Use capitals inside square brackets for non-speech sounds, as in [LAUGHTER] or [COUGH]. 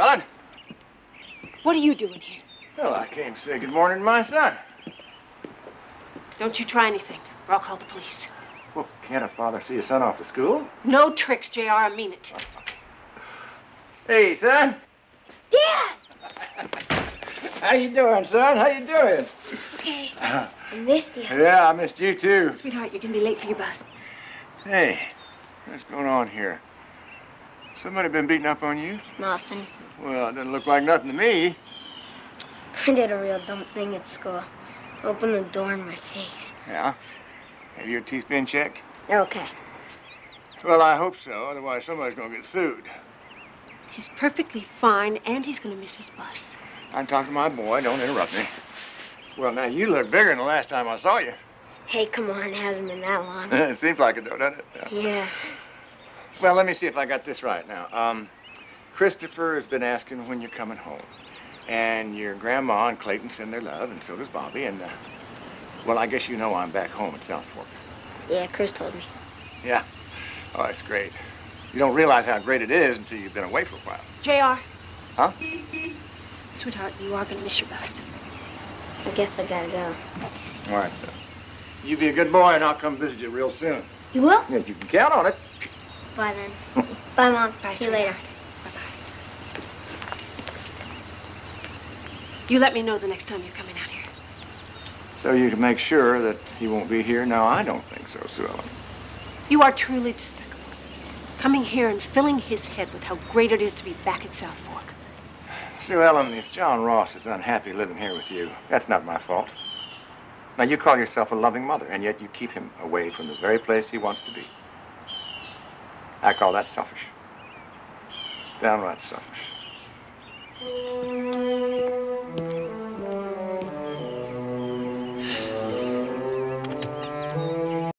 Sue Ellen. What are you doing here? Well, I came to say good morning to my son. Don't you try anything, or I'll call the police. Well, can't a father see his son off to school? No tricks, JR. I mean it. Hey, son. Dad! How you doing, son? How you doing? Okay. [CLEARS THROAT] Uh-huh. I missed you. Yeah, I missed you too. Sweetheart, you're gonna be late for your bus. Hey, what's going on here? Somebody been beating up on you? It's nothing. Well, it doesn't look like nothing to me. I did a real dumb thing at school. Opened the door in my face. Yeah. Have your teeth been checked? They're okay. Well, I hope so. Otherwise, somebody's gonna get sued. He's perfectly fine, and he's gonna miss his bus. I'm talking to my boy. Don't interrupt me. Well, now you look bigger than the last time I saw you. Hey, come on, it hasn't been that long. [LAUGHS] it seems like it, though, doesn't it? Yeah. Yeah. Well, let me see if I got this right now. Um, Christopher has been asking when you're coming home. And your grandma and Clayton send their love, and so does Bobby. And, uh, well, I guess you know I'm back home at Southfork. Yeah, Chris told me. Yeah. Oh, that's great. You don't realize how great it is until you've been away for a while. JR. Huh? Sweetheart, you are gonna miss your bus. I guess I gotta go. All right, son. You be a good boy, and I'll come visit you real soon. You will? Yeah, you can count on it. Bye then. Bye, Mom. Bye, See you sweetheart. later. You let me know the next time you're coming out here. So you can make sure that he won't be here? No, I don't think so, Sue Ellen. You are truly despicable. Coming here and filling his head with how great it is to be back at Southfork. Sue Ellen, if John Ross is unhappy living here with you, that's not my fault. Now, you call yourself a loving mother, and yet you keep him away from the very place he wants to be. I call that selfish. Downright selfish.